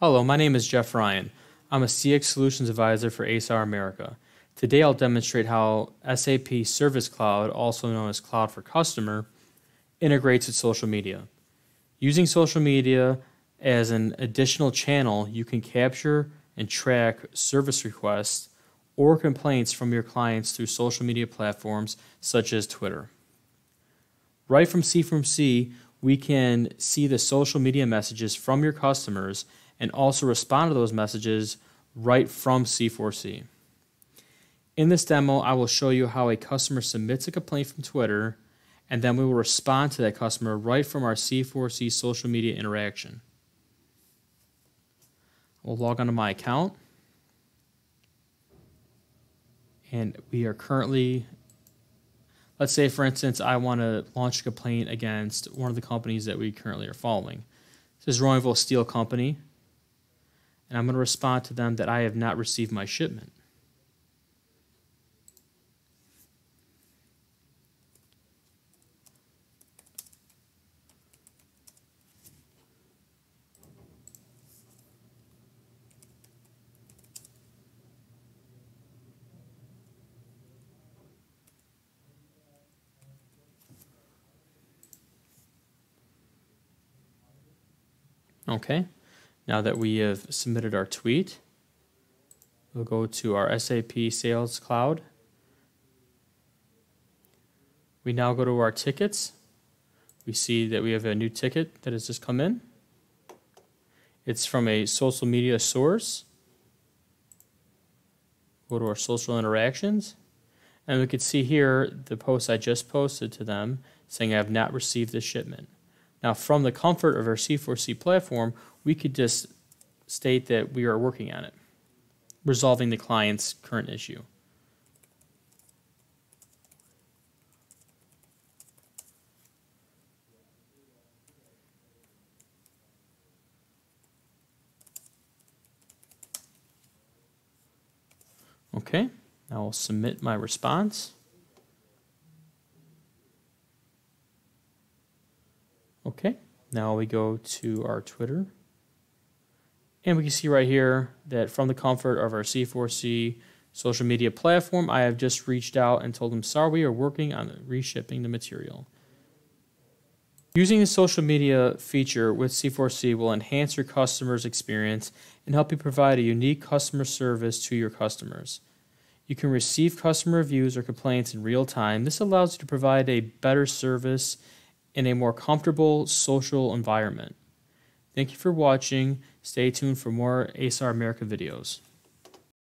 Hello, my name is Jeff Ryan. I'm a CX Solutions Advisor for ASAR America. Today I'll demonstrate how SAP Service Cloud, also known as Cloud for Customer, integrates with social media. Using social media as an additional channel, you can capture and track service requests or complaints from your clients through social media platforms such as Twitter. Right from C4C, we can see the social media messages from your customers and also respond to those messages right from C4C. In this demo, I will show you how a customer submits a complaint from Twitter, and then we will respond to that customer right from our C4C social media interaction. We'll log onto my account, and we are currently let's say, for instance, I want to launch a complaint against one of the companies that we currently are following. This is Romeoville Steel Company, and I'm going to respond to them that I have not received my shipment. Okay, now that we have submitted our tweet, we'll go to our SAP Sales Cloud. We now go to our tickets. We see that we have a new ticket that has just come in. It's from a social media source. Go to our social interactions. And we can see here the post I just posted to them saying I have not received this shipment. Now, from the comfort of our C4C platform, we could just state that we are working on it, resolving the client's current issue. Okay, now I'll submit my response. Okay, now we go to our Twitter. And we can see right here that from the comfort of our C4C social media platform, I have just reached out and told them, sorry, we are working on reshipping the material. Using the social media feature with C4C will enhance your customer's experience and help you provide a unique customer service to your customers. You can receive customer reviews or complaints in real time. This allows you to provide a better service in a more comfortable social environment. Thank you for watching. Stay tuned for more ASAR America videos.